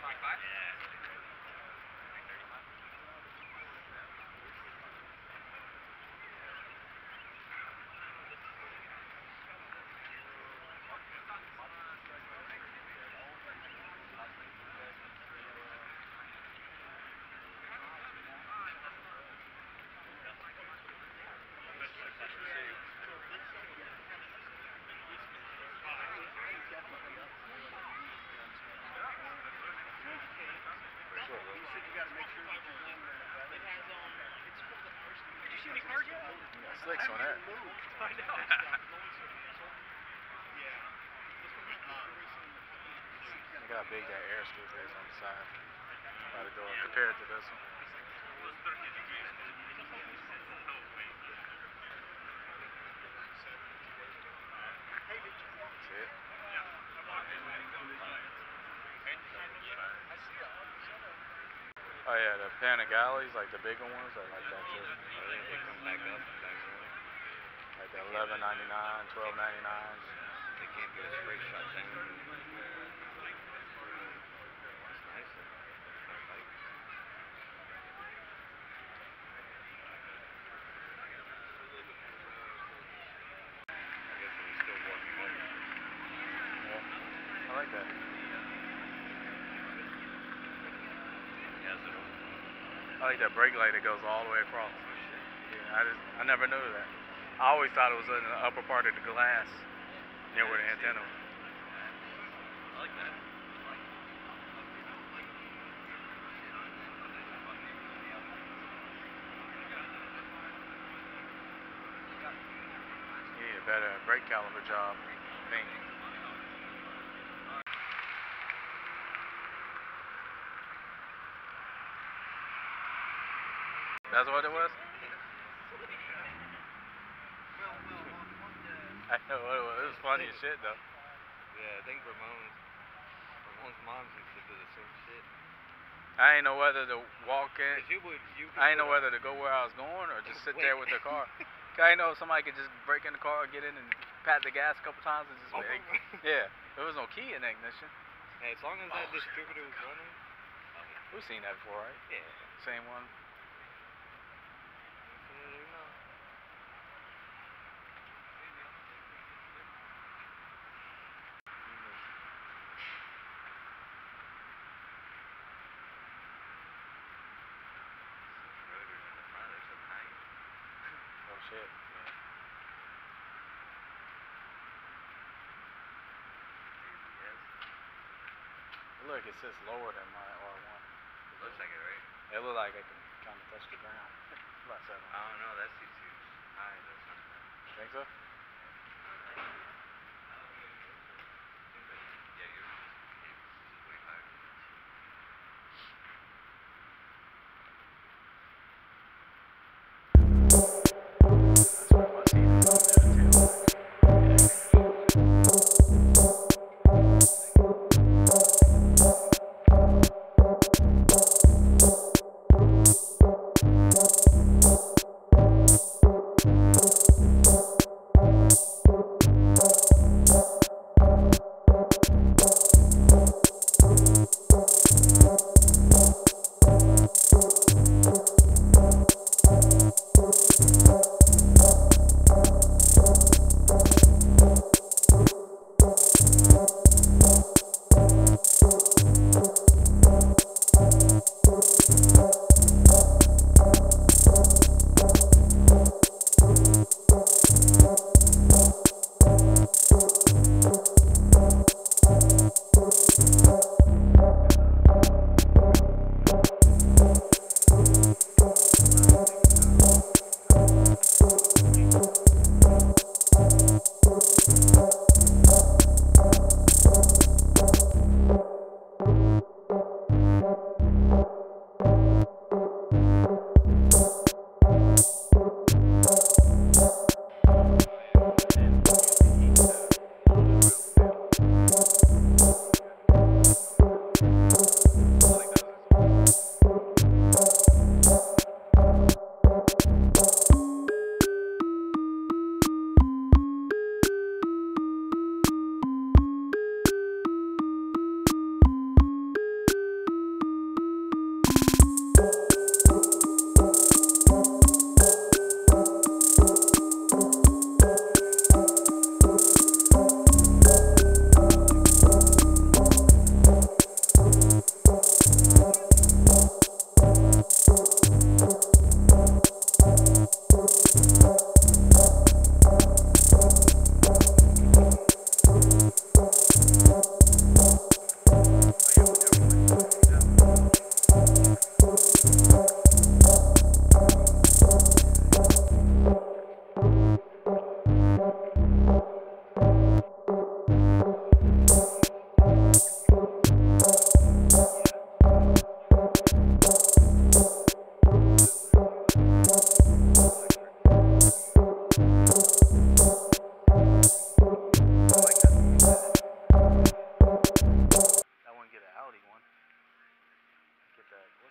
Strike back. Yeah. Slicks on that. Look how big that air scoop is on the side by the door compared to this one. That's it. Oh yeah, the Panigales, like the bigger ones, I like that too. I think they come back up back down. Like the eleven ninety nine, twelve ninety nine. They can't get a straight shot down. That's nice. though. That's like, I guess it was still working on it. Yeah. I like that. Yes, it was. I like that brake light that goes all the way across. Oh, yeah, I just I never knew that. I always thought it was in the upper part of the glass near where the antenna was. You better brake caliper job, I think. That's what it was? I know what it was. It was funny as shit though. Yeah, I think Ramon's Ramon's mom used to do the same shit. I ain't know whether to walk in. you would, you I ain't know whether to go where I was going or just sit Wait. there with the car. I know if somebody could just break in the car, get in and pat the gas a couple times and just Oh. make, yeah. There was no key in the ignition. Hey, as long as that oh, distributor was running. We've seen that before, right? Yeah. Same one. So, you know. Rotors in the front are so tiny. Shit. Yes. Look, it sits lower than my R1. It Looks like it, right? It look like I can kind of touch the ground. About seven. I don't know. That seat's too high. That's not bad. Think so?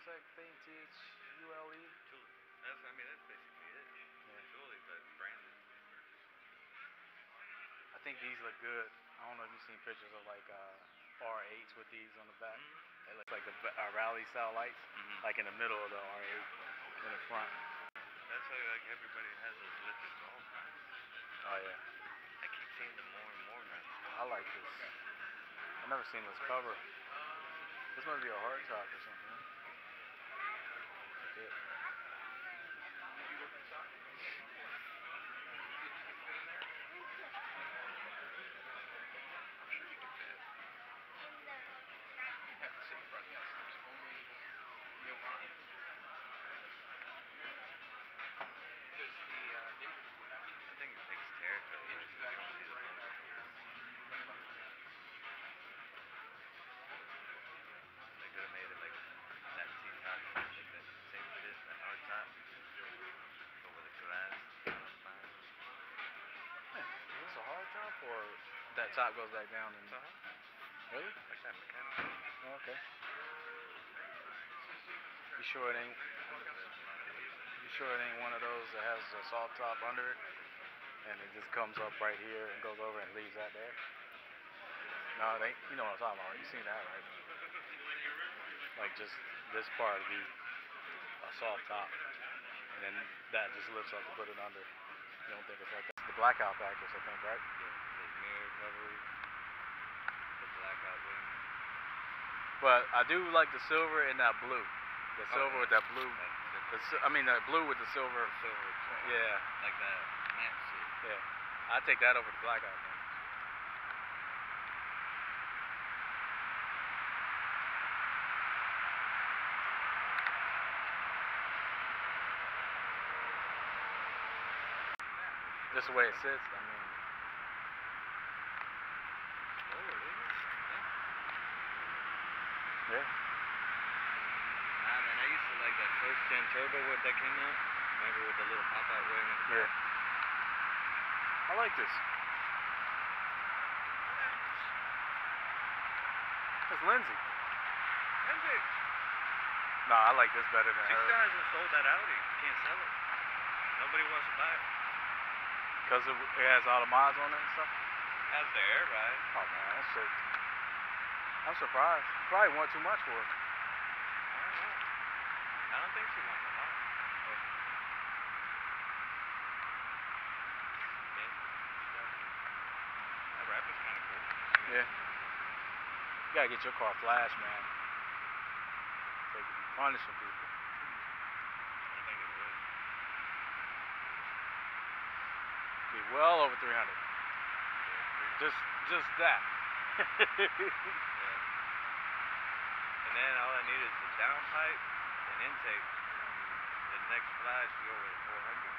That thing? T H U L E. That's I mean that's basically it. Yeah. But branded. I think these look good. I don't know if you've seen pictures of like uh, R8s with these on the back. They look like the uh, rally style lights, Mm-hmm. like in the middle of the R8 in the front. That's how like everybody has those electric golf carts. Oh yeah, I keep seeing them more and more now. I like this. I've never seen this cover. This must be a hard top or something. Huh? That top goes back down? And, Uh-huh. really? Like that mechanical. Oh, okay. You sure it ain't? You sure it ain't one of those that has a soft top under it, and it just comes up right here and goes over and leaves that there? No, they. You know what I'm talking about. You seen that, right? Like just this part would be a soft top, and then that just lifts up to put it under. You don't think it's like that? The blackout factors, I think, right? Yeah, the cover. The blackout wing. But I do like the silver and that blue. The Oh, silver yeah. with that blue. The, I mean, the blue with the silver. silver. Yeah, Like that matte shit. yeah. I take that over the blackout. thing. Just the way it sits. I mean, Oh, really? Yeah. yeah. Nah, man, I used to like that first gen turbo what that came out. Remember with the little pop out wing? and Yeah. I like this. That's Lindsay. Lindsay, No, I like this better than she her. still hasn't sold that Audi. Can't sell it. Nobody wants to buy it. Because it, it has all the mods on it and stuff. Has the air ride. Oh man, that shit. I'm surprised. Probably want too much for it. I don't know. I don't think she wants to buy it. Yeah. That wrap is kind of cool. Yeah. You gotta get your car flash, man. So you can be punishing people. I think it would. Be well over 300. Yeah, Just, just that. Yeah. And then all I need is the downpipe and intake. The next flash go over 400.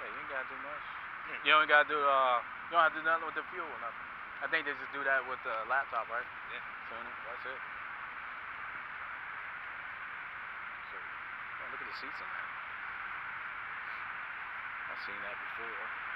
yeah, you ain't gotta do much. Hmm. You don't gotta do, uh, you don't have to do nothing with the fuel or nothing. I think they just do that with the laptop, right? Yeah. Tune it. That's it. So, oh, look at the seats in that. I've seen that before.